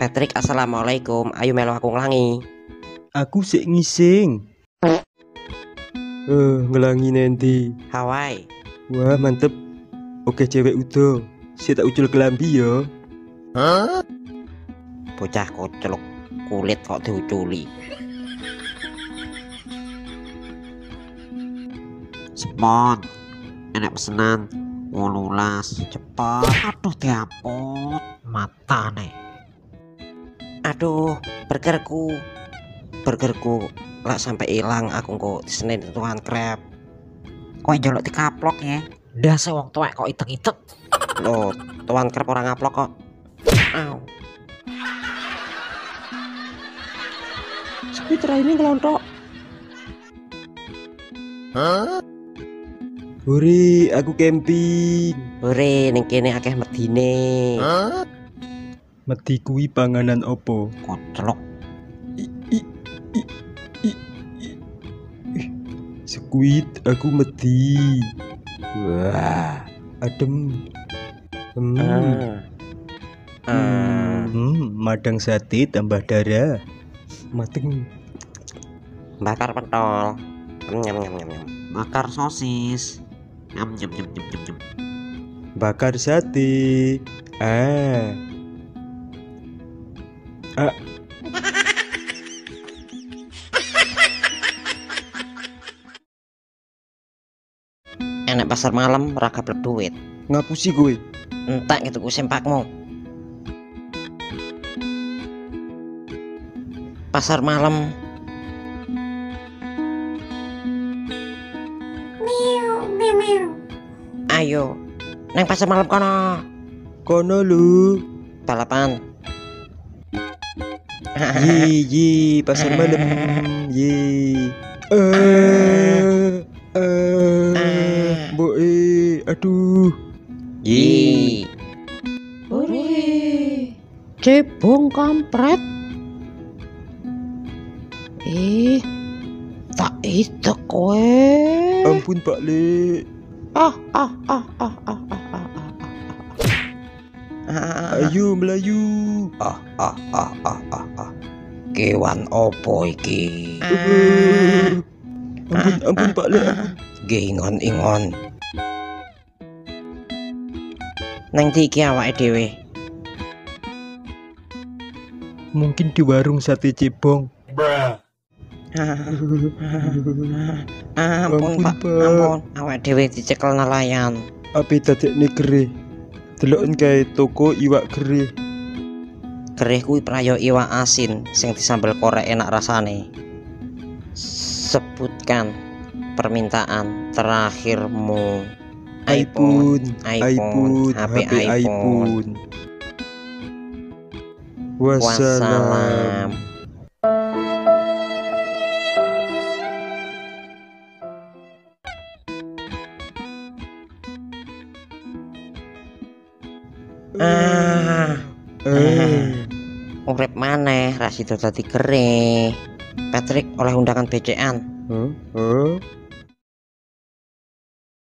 Patrick assalamualaikum. Ayo melu aku nglangi Aku sik ngising. Eh, ngelangi nanti. Hawaii Wah, mantep. Oke, cewek udo. Saya tak ucul kelambi ya. bocah koceluk kulit kok diuculi. Spon enak pesenan. Wolulas. Cepet aduh diapot mata nih aduh burgerku. Burgerku lah sampai hilang aku kok di Senin tuan krep kok njaluk dikaplok ya? Dah sewong tuwek kok itek-itek. Loh tuan krep orang ngaplok kok. Aw. Spitra ini ngelontok. Hore, aku camping. Hore, ning kene akeh medine. Mati kuwi panganan opo? kocelok Squid, aku mati. Wah, adem. Hmm, Ah. Ah. hmm, madang sate tambah darah. Mateng. bakar pentol. Nyam nyam nyam nyam. bakar sosis nyam nyam nyam nyam nyam. Bakar sate. Ah, Enak pasar malam raga blek duit. ngapusi gue. Entek gitu ku sempakmu. Pasar malam Ayo, neng pasar malam kono. Kono lu. Balapan. Ye ye pasar malam. Ye. Eh. Eh. Aduh. Yi. Cebong kampret. Ih, tak itu kowe. Ampun Pak Le. Ah, ah, ah, ah, ah, ah, ah, ah. Ayo Melayu. Ah ah ah ah ah ah. Kewan opo iki? Eh. Ampun, ampun Pak Le. Ampun. Gingon ingon. Neng iki awake dhewe. Mungkin di warung sate cebong. ampun, Ampun, Pak, ampun. Awake dhewe dicekel nelayan. Apa tadi negeri? Deloken kae toko iwak gerih. Gerih kuwi prayo iwak asin sing disambel korek enak rasane. Sebutkan permintaan terakhirmu. iPhone, iPhone, iPhone, HP HP iPhone. Wassalam. Ah, Eh, urip maneh ra sida dadi gerih. Patrick oleh undangan BCan. huh? Huh?